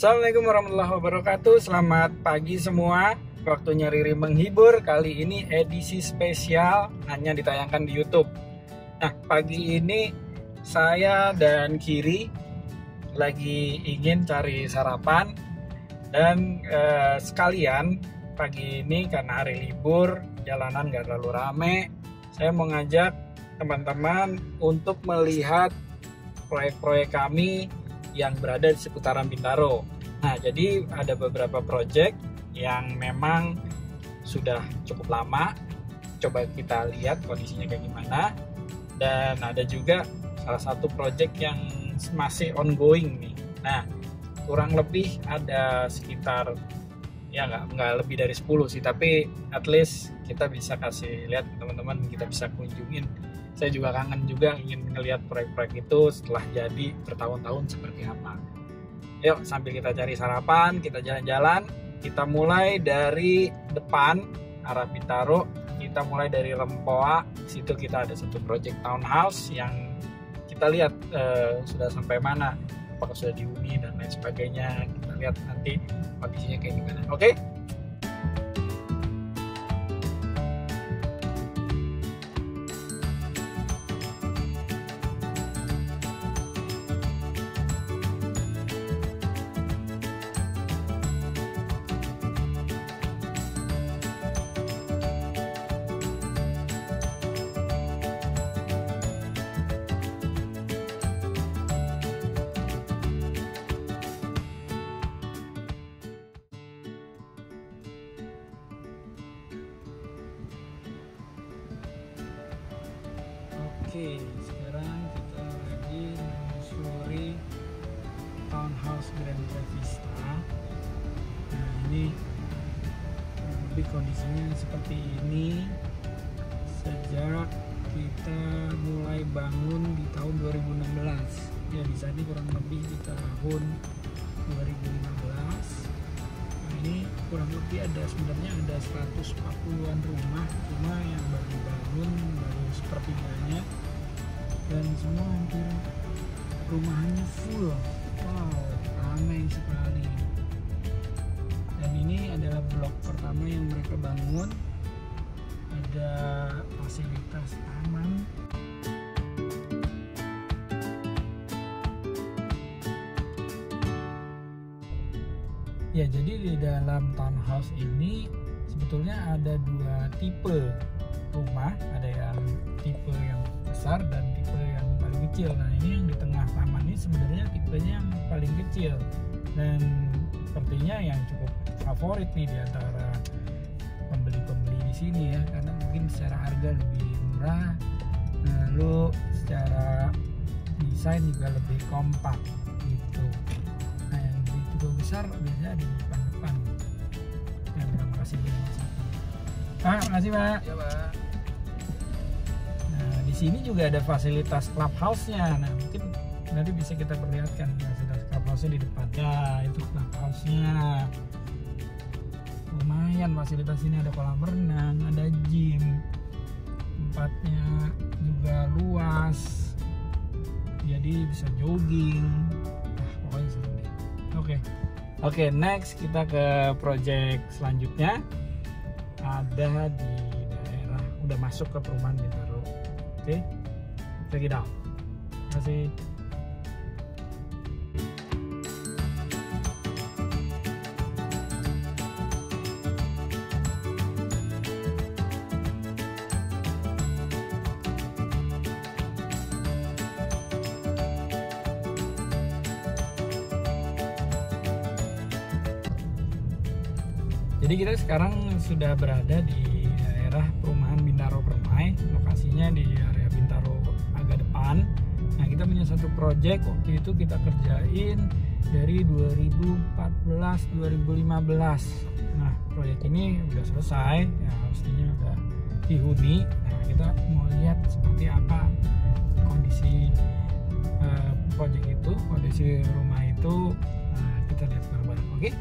Assalamualaikum warahmatullahi wabarakatuh. Selamat pagi semua. Waktunya Riri menghibur. Kali ini edisi spesial Hanya ditayangkan di Youtube. Nah pagi ini Saya dan Kiri Lagi ingin cari sarapan. Dan eh, sekalian Pagi ini karena hari libur Jalanan gak terlalu rame Saya mau ngajak teman-teman Untuk melihat proyek-proyek kami yang berada di seputaran Bintaro. Nah, jadi ada beberapa proyek yang memang sudah cukup lama. Coba kita lihat kondisinya kayak gimana. Dan ada juga salah satu proyek yang masih ongoing nih. Nah, kurang lebih ada sekitar ya nggak nggak lebih dari 10 sih, tapi at least kita bisa kasih lihat teman-teman, kita bisa kunjungin saya juga kangen juga ingin ngelihat proyek-proyek itu setelah jadi bertahun-tahun seperti apa. Yuk sambil kita cari sarapan, kita jalan-jalan, kita mulai dari depan arah Bintaro, kita mulai dari Rempoa, situ kita ada satu proyek townhouse yang kita lihat eh, sudah sampai mana, apakah sudah dihuni dan lain sebagainya. Lihat nanti kondisinya kayak gimana. Oke? Oke, sekarang kita lagi menyusuri townhouse Grand Vista. Nah, ini lebih kondisinya seperti ini sejak kita mulai bangun di tahun 2016. Ya, di sana kurang lebih di tahun 2015. Nah, ini kurang lebih ada sebenarnya ada 140-an rumah, cuma yang baru dibangun baru sepertiganya dan semua hampir rumahannya full. Wow ramai sekali. Dan ini adalah blok pertama yang mereka bangun. Ada fasilitas taman ya jadi di dalam townhouse ini sebetulnya ada dua tipe rumah. Ada yang tipe yang besar dan tipe yang paling kecil. Nah ini yang di tengah taman ini sebenarnya tipenya yang paling kecil. Dan sepertinya yang cukup favorit nih di antara pembeli-pembeli di sini ya karena mungkin secara harga lebih murah lalu secara desain juga lebih kompak gitu. Nah yang di tipe besar biasanya di depan-depan. Ya terima kasih Pak, makasih Pak. Ya, Pak. Sini juga ada fasilitas clubhouse-nya. Nah, mungkin nanti bisa kita perlihatkan fasilitas clubhouse-nya di depan. Ya, itu clubhouse-nya. Lumayan fasilitas ini ada kolam renang, ada gym. Tempatnya juga luas. Jadi bisa jogging. Nah, pokoknya seru deh. Oke. Oke, next kita ke project selanjutnya ada di daerah udah masuk ke perumahan Bintaro. Oke, okay? check it out. Kasih. Jadi kita sekarang sudah berada di daerah perumahan Bintaro Permai, lokasinya di kita punya satu project waktu itu kita kerjain dari 2014-2015. Nah proyek ini udah selesai, ya pastinya udah dihuni. Nah kita mau lihat seperti apa kondisi uh, project itu, kondisi rumah itu. Nah kita lihat bareng-bareng, oke? Okay?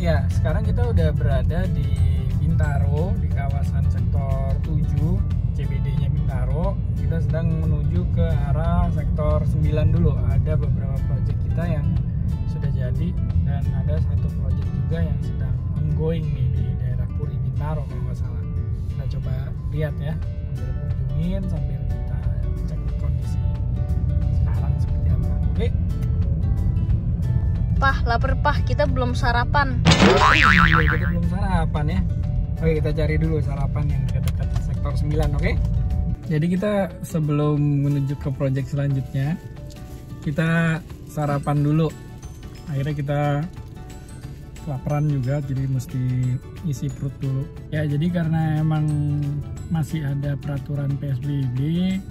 Ya, sekarang kita udah berada di Bintaro di kawasan sektor 7 CBD-nya Bintaro. Kita sedang menuju ke arah sektor 9 dulu. Ada beberapa proyek kita yang sudah jadi dan ada satu proyek juga yang sedang ongoing nih di daerah Puri Bintaro kalau nggak salah. Kita coba lihat ya sambil kunjungin sambil Lapar pah, kita belum sarapan. Iya, kita belum sarapan ya. Oke, kita cari dulu sarapan yang dekat-dekat sektor 9, oke? Jadi kita sebelum menuju ke proyek selanjutnya, kita sarapan dulu. Akhirnya kita kelaparan juga, jadi mesti isi perut dulu. Ya, jadi karena emang masih ada peraturan PSBB,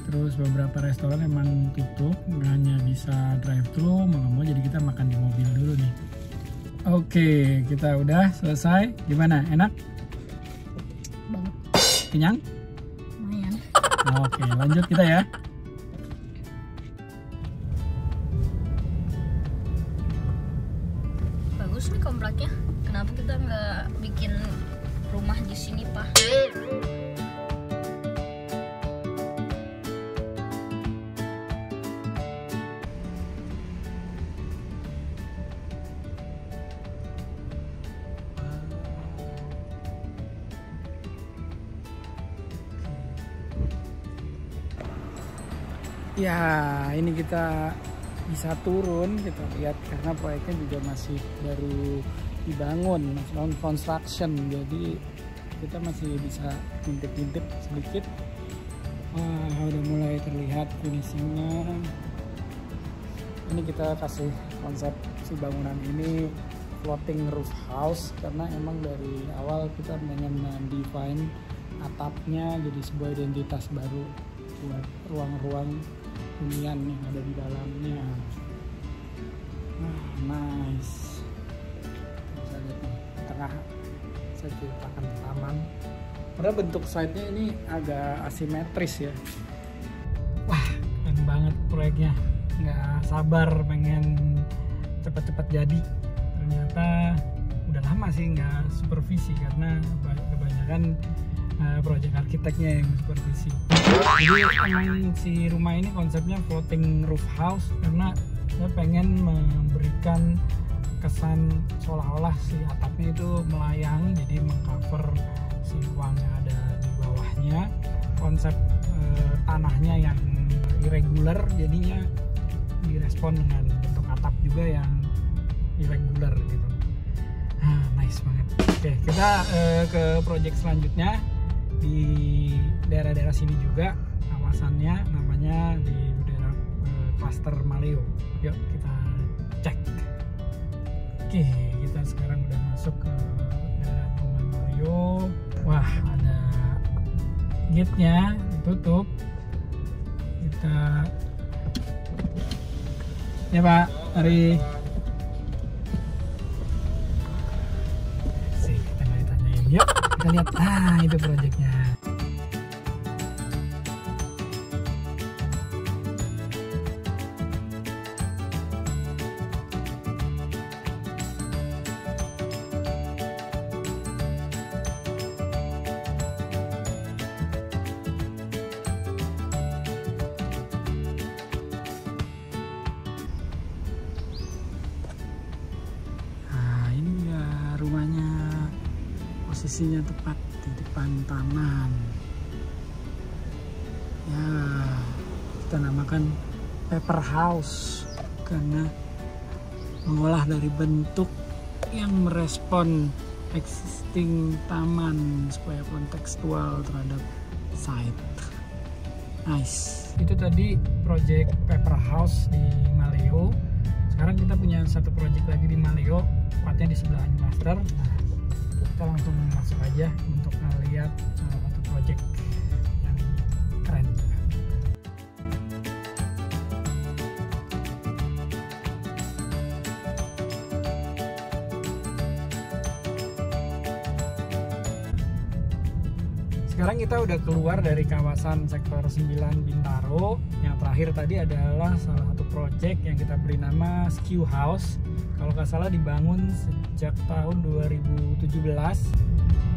terus beberapa restoran emang tutup, nggak hanya bisa drive thru, mau nggak mau jadi kita makan di mobil dulu nih. Oke, kita udah selesai. Gimana? Enak? Banget. Kenyang? Lumayan. Oke, lanjut kita ya. Ya, ini kita bisa turun kita lihat karena proyeknya juga masih baru dibangun, masih on construction. Jadi kita masih bisa intip-intip sedikit. Wah, udah mulai terlihat finishingnya. Ini kita kasih konsep si bangunan ini floating roof house karena emang dari awal kita pengen define atapnya jadi sebuah identitas baru buat ruang-ruang hunian yang ada di dalamnya. Nah, nice. Bisa lihat nih, tengah saya ceritakan taman. Padahal bentuk site-nya ini agak asimetris ya. Wah, keren banget proyeknya. Nggak sabar pengen cepat-cepat jadi. Ternyata udah lama sih nggak supervisi karena kebanyakan uh, proyek arsiteknya yang supervisi. Jadi emang si rumah ini konsepnya floating roof house karena saya pengen memberikan kesan seolah-olah si atapnya itu melayang jadi mengcover si ruang yang ada di bawahnya. Konsep eh, tanahnya yang irregular jadinya direspon dengan bentuk atap juga yang irregular gitu. Nah, nice banget. Oke kita eh, ke project selanjutnya di daerah-daerah sini juga kawasannya namanya di daerah eh, cluster Maleo. Yuk kita cek. Oke kita sekarang udah masuk ke daerah rumah Maleo. Wah ada gate nya ditutup. Kita ya pak mari. Sih kita nggak ditanyain. Yuk kita lihat. Ah itu proyeknya Posisinya tepat di depan taman. Ya, kita namakan paper house karena mengolah dari bentuk yang merespon existing taman supaya kontekstual terhadap site. Nice. Itu tadi project paper house di Maleo sekarang kita punya satu project lagi di Maleo tepatnya di sebelah Master nah, kita langsung masuk aja untuk melihat salah satu project yang keren sekarang kita udah keluar dari kawasan sektor 9 Bintaro yang terakhir terakhir tadi adalah salah satu project yang kita beri nama Skew House. Kalau nggak salah dibangun sejak tahun 2017.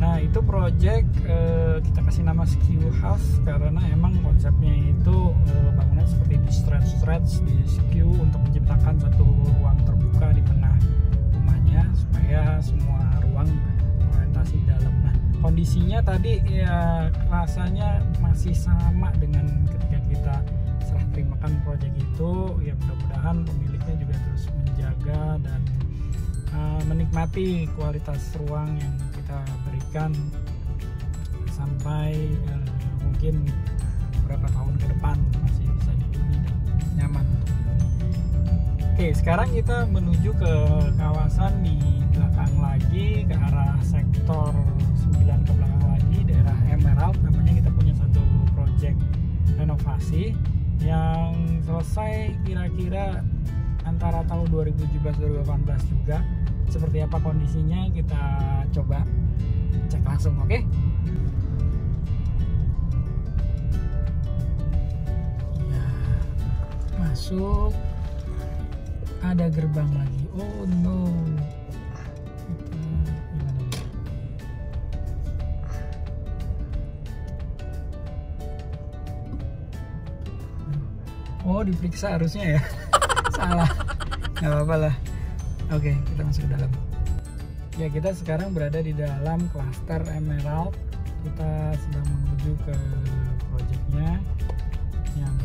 Nah itu project eh, kita kasih nama Skew House karena emang konsepnya itu eh, bangunan seperti di stretch stretch di skew untuk menciptakan satu ruang terbuka di tengah rumahnya supaya semua ruang orientasi dalam. Nah kondisinya tadi ya rasanya masih sama dengan ketika kita serah terimakan proyek itu ya mudah-mudahan pemiliknya juga terus menjaga dan uh, menikmati kualitas ruang yang kita berikan sampai uh, mungkin beberapa tahun ke depan masih bisa dihuni dan nyaman. Oke, sekarang kita menuju ke kawasan di belakang lagi ke arah sektor 9 ke belakang lagi daerah Emerald namanya kita punya satu project renovasi yang selesai kira-kira antara tahun 2017-2018 juga seperti apa kondisinya kita coba cek langsung oke? Okay? ya masuk. Ada gerbang lagi. Oh no. Oh diperiksa harusnya ya? Salah. Nggak apa-apa lah oke kita masuk ke dalam. Ya kita sekarang berada di dalam klaster emerald. Kita sedang menuju ke projectnya yang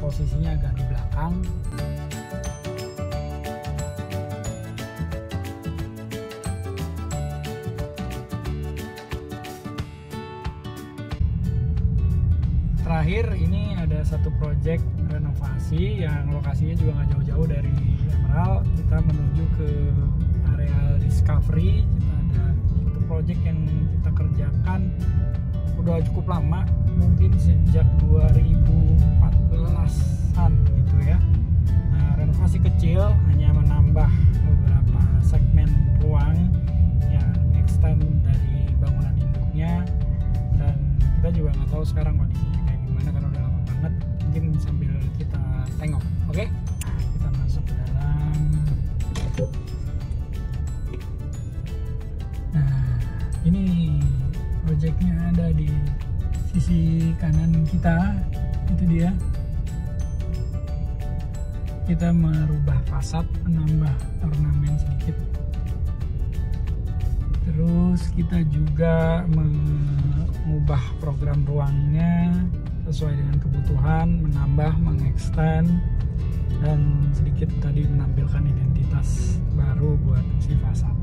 posisinya agak di belakang. Terakhir ini ada satu project renovasi yang lokasinya juga nggak jauh-jauh dari Emerald kita menuju ke area Discovery. Kita ada itu project yang kita kerjakan. Udah cukup lama mungkin sejak 2014an gitu ya. Nah, renovasi kecil hanya menambah beberapa segmen ruang yang extend dari bangunan induknya. Dan kita juga nggak tahu sekarang kondisinya kayak gimana karena udah lama banget. Mungkin sambil kita tengok oke kita masuk ke dalam. Nah ini projectnya ada di sisi kanan kita. Itu dia. Kita merubah fasad menambah ornamen sedikit. Terus kita juga mengubah program ruangnya sesuai dengan kebutuhan menambah mengextend dan sedikit tadi menampilkan identitas baru buat si fasad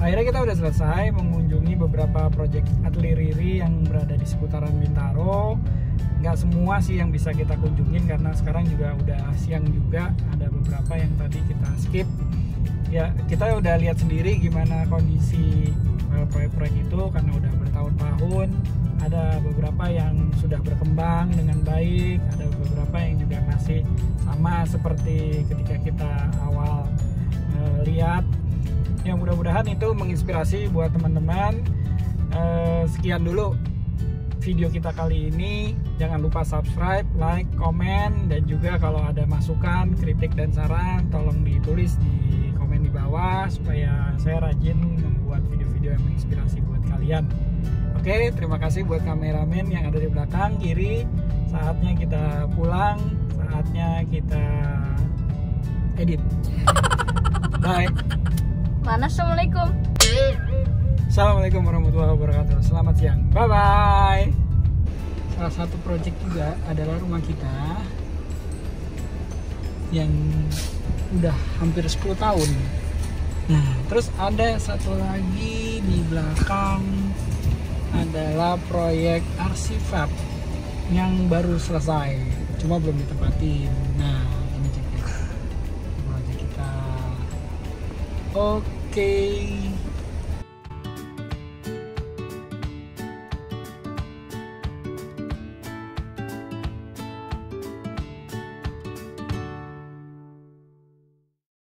akhirnya kita udah selesai mengunjungi beberapa proyek atelier Riri yang berada di seputaran Bintaro. Nggak semua sih yang bisa kita kunjungin karena sekarang juga udah siang juga. Ada beberapa yang tadi kita skip ya kita udah lihat sendiri gimana kondisi uh, proyek-proyek itu karena udah bertahun-tahun. Ada beberapa yang sudah berkembang dengan baik ada beberapa yang juga masih sama seperti ketika kita awal uh, lihat. Yang mudah-mudahan itu menginspirasi buat teman-teman. Uh, sekian dulu video kita kali ini. Jangan lupa subscribe like komen dan juga kalau ada masukan kritik dan saran tolong ditulis di bawah supaya saya rajin membuat video-video yang menginspirasi buat kalian oke terima kasih buat kameramen yang ada di belakang kiri saatnya kita pulang saatnya kita edit bye Mana assalamualaikum. Assalamualaikum warahmatullahi wabarakatuh. Selamat siang. Bye bye. Salah satu project juga adalah rumah kita yang udah hampir 10 tahun. Nah, terus ada satu lagi di belakang adalah proyek Arsifab yang baru selesai, cuma belum ditempatin. Nah, ini juga proyek kita. Oke.